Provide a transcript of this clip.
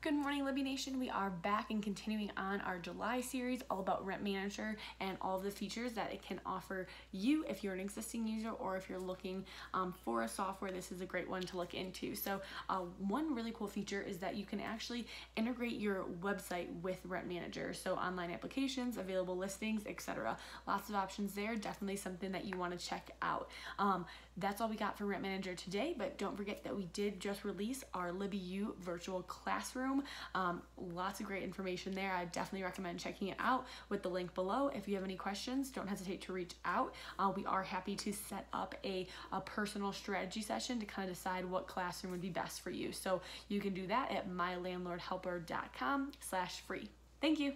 Good morning, Libby Nation. We are back and continuing on our July series all about Rent Manager and all the features that it can offer you if you're an existing user or if you're looking um, for a software. This is a great one to look into. So, uh, one really cool feature is that you can actually integrate your website with Rent Manager. So, online applications, available listings, etc. Lots of options there. Definitely something that you want to check out. Um, that's all we got for Rent Manager today, but don't forget that we did just release our Libby U virtual classroom. Um, lots of great information there. I definitely recommend checking it out with the link below. If you have any questions, don't hesitate to reach out. Uh, we are happy to set up a, a personal strategy session to kind of decide what classroom would be best for you. So you can do that at mylandlordhelper.com slash free. Thank you.